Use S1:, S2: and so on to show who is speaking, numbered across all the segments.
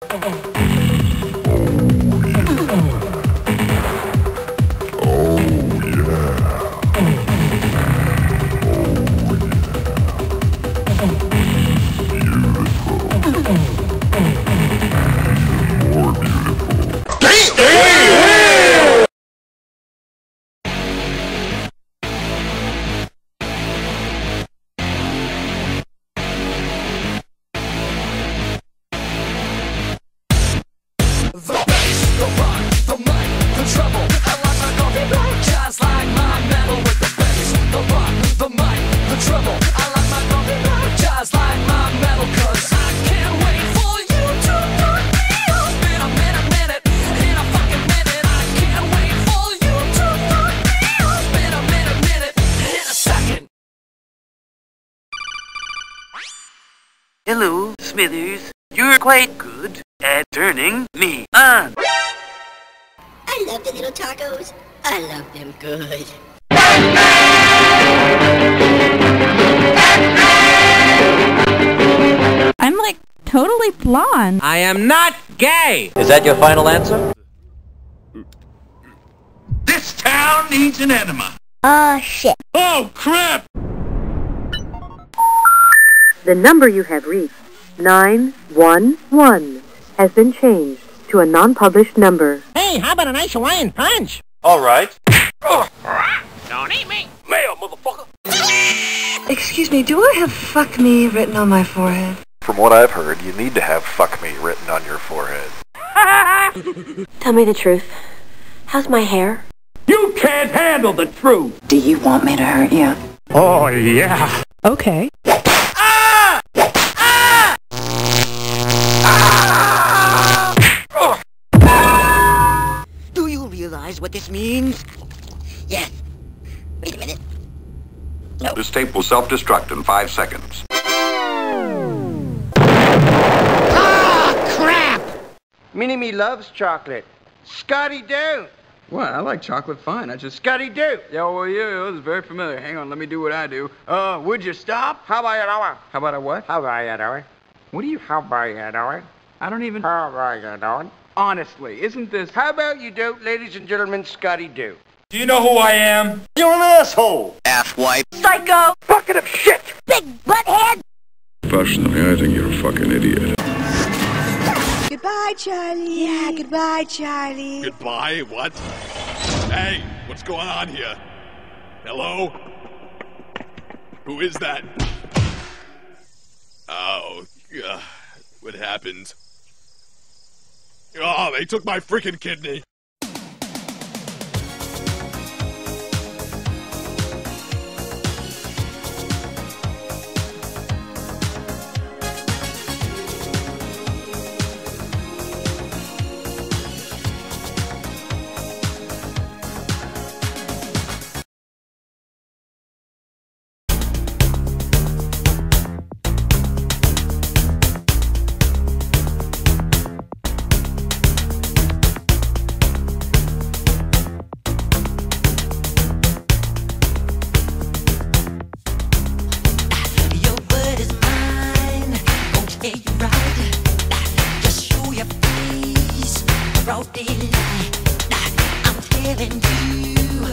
S1: The the rock, the mic, the treble. I like my coffee black, just like my metal with the bass, the rock, the mic, the treble. I like my coffee black, just like my I can't wait for you to me up in a minute, minute, in a fucking minute. I can't wait for you to me up in a minute, minute, in a second.
S2: Hello, Smithers. You're quite good at turning me on.
S3: I love the little tacos. I love them good.
S4: I'm like totally blonde.
S5: I am not gay!
S6: Is that your final answer?
S2: This town needs an enema.
S3: Oh shit.
S2: Oh, crap!
S7: The number you have reached, 911, has been changed to a non-published number.
S5: Hey, how about a nice Hawaiian punch?
S6: All right. Don't eat me!
S2: Mail, motherfucker!
S7: Excuse me, do I have fuck me written on my forehead?
S8: From what I've heard, you need to have fuck me written on your forehead.
S7: Tell me the truth. How's my hair?
S2: You can't handle the truth!
S7: Do you want me to hurt you?
S2: Oh, yeah.
S4: Okay.
S5: Realize what this means?
S3: Yes. Wait a minute. No.
S8: This tape will self-destruct in five seconds.
S5: Ah, crap! Mini-Me loves chocolate. Scotty don't.
S9: What? I like chocolate fine. I just.
S5: Scotty do.
S9: Yeah, well, yeah, it was very familiar. Hang on, let me do what I do. Uh, would you stop?
S5: How about an hour?
S9: How about a what?
S5: How about an hour?
S9: What do you.
S5: How about an hour?
S9: I don't even.
S5: How about an hour?
S9: Honestly, isn't this.
S5: How about you do, ladies and gentlemen, Scotty do?
S2: Do you know who I am?
S6: You're an asshole.
S7: Asswipe, psycho!
S2: Bucket of shit!
S3: Big butthead!
S8: Personally, I think you're a fucking idiot.
S3: Goodbye, Charlie. Yeah, goodbye, Charlie.
S1: Goodbye, what? Hey, what's going on here? Hello? Who is that? Oh, uh, what happened? They took my freaking kidney.
S3: Right. Just show your face. I'm telling you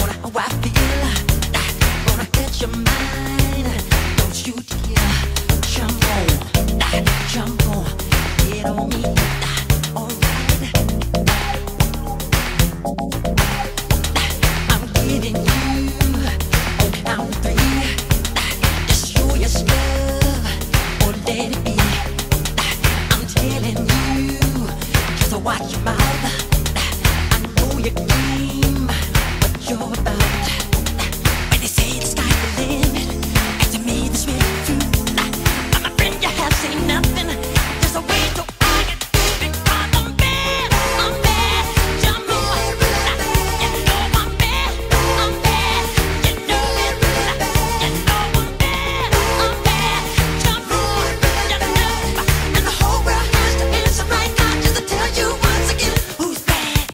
S3: on how I feel. Gonna get your mind. watch your mouth. I know you can.